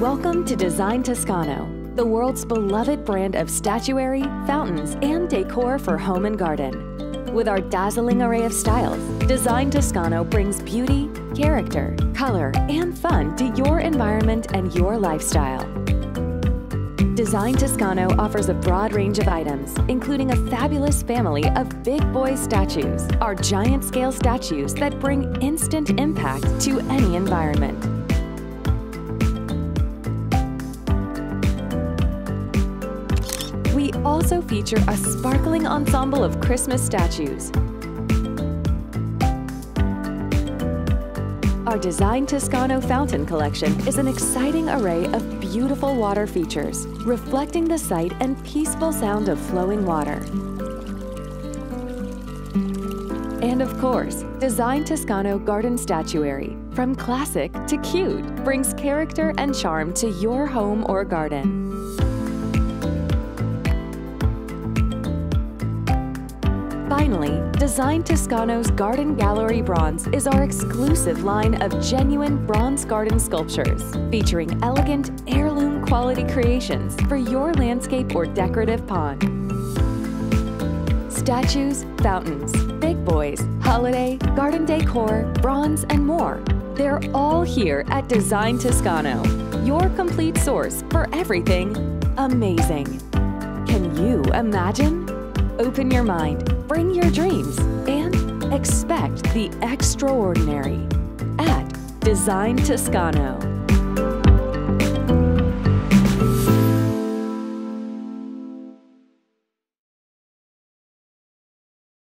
Welcome to Design Toscano, the world's beloved brand of statuary, fountains, and decor for home and garden. With our dazzling array of styles, Design Toscano brings beauty, character, color, and fun to your environment and your lifestyle. Design Toscano offers a broad range of items, including a fabulous family of big boy statues, our giant scale statues that bring instant impact to any environment. Also feature a sparkling ensemble of Christmas statues. Our Design Toscano Fountain Collection is an exciting array of beautiful water features, reflecting the sight and peaceful sound of flowing water. And of course, Design Toscano Garden Statuary, from classic to cute, brings character and charm to your home or garden. Finally, Design Toscano's Garden Gallery Bronze is our exclusive line of genuine bronze garden sculptures, featuring elegant heirloom quality creations for your landscape or decorative pond. Statues, fountains, big boys, holiday, garden decor, bronze, and more. They're all here at Design Toscano, your complete source for everything amazing. Can you imagine? Open your mind, bring your dreams, and expect the extraordinary at Design Toscano.